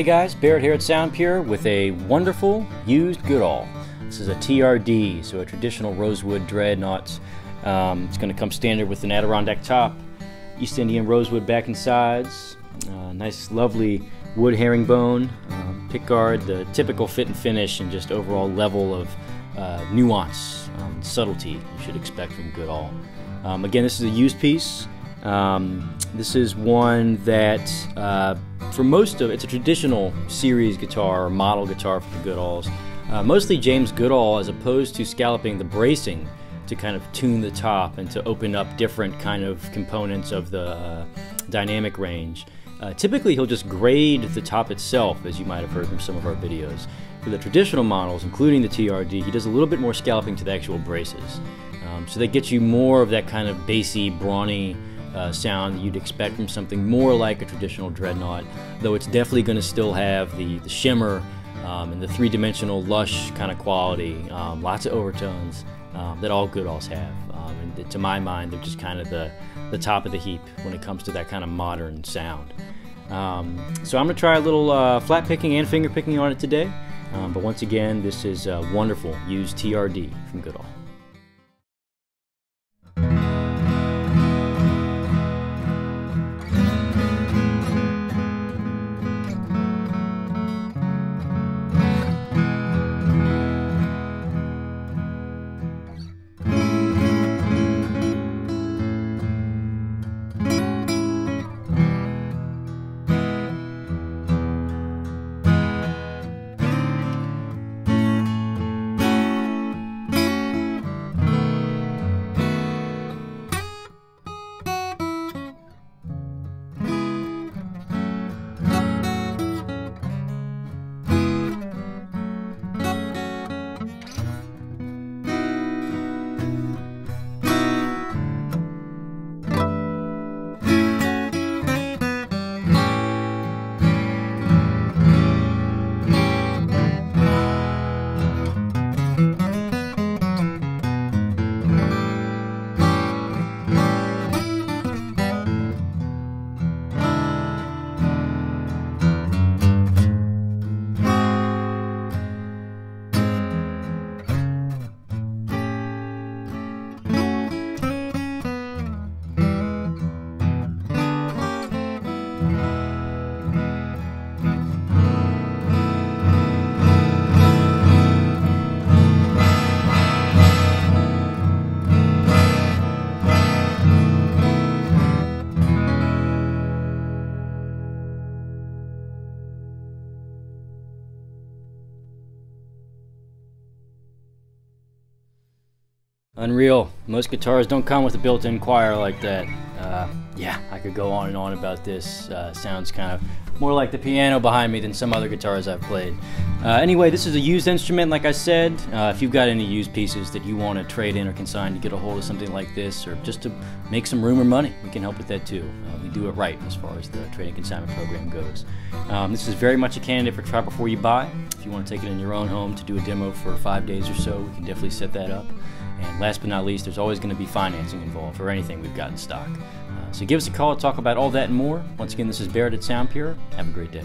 Hey guys, Barrett here at Sound Pure with a wonderful used Goodall. This is a TRD, so a traditional rosewood dreadnought. Um, it's going to come standard with an Adirondack top, East Indian rosewood back and sides, uh, nice lovely wood herringbone, um, pickguard, the typical fit and finish, and just overall level of uh, nuance, um, subtlety you should expect from Goodall. Um, again, this is a used piece. Um, this is one that, uh, for most of it's a traditional series guitar or model guitar for the Goodalls. Uh, mostly James Goodall, as opposed to scalloping the bracing to kind of tune the top and to open up different kind of components of the uh, dynamic range. Uh, typically, he'll just grade the top itself, as you might have heard from some of our videos. For the traditional models, including the TRD, he does a little bit more scalloping to the actual braces. Um, so they get you more of that kind of bassy, brawny, uh, sound you'd expect from something more like a traditional dreadnought, though it's definitely going to still have the, the shimmer um, and the three-dimensional lush kind of quality, um, lots of overtones um, that all Goodalls have. Um, and to my mind, they're just kind of the, the top of the heap when it comes to that kind of modern sound. Um, so I'm going to try a little uh, flat picking and finger picking on it today. Um, but once again, this is a wonderful used TRD from Goodall. Unreal. Most guitars don't come with a built-in choir like that. Uh, yeah, I could go on and on about this. Uh, sounds kind of more like the piano behind me than some other guitars I've played. Uh, anyway, this is a used instrument, like I said. Uh, if you've got any used pieces that you want to trade in or consign to get a hold of something like this, or just to make some room or money, we can help with that too. Uh, we do it right as far as the trading consignment program goes. Um, this is very much a candidate for try before you buy. If you want to take it in your own home to do a demo for five days or so, we can definitely set that up. And last but not least, there's always going to be financing involved for anything we've got in stock. Uh, so give us a call to talk about all that and more. Once again, this is Barrett at Sound Pure. Have a great day.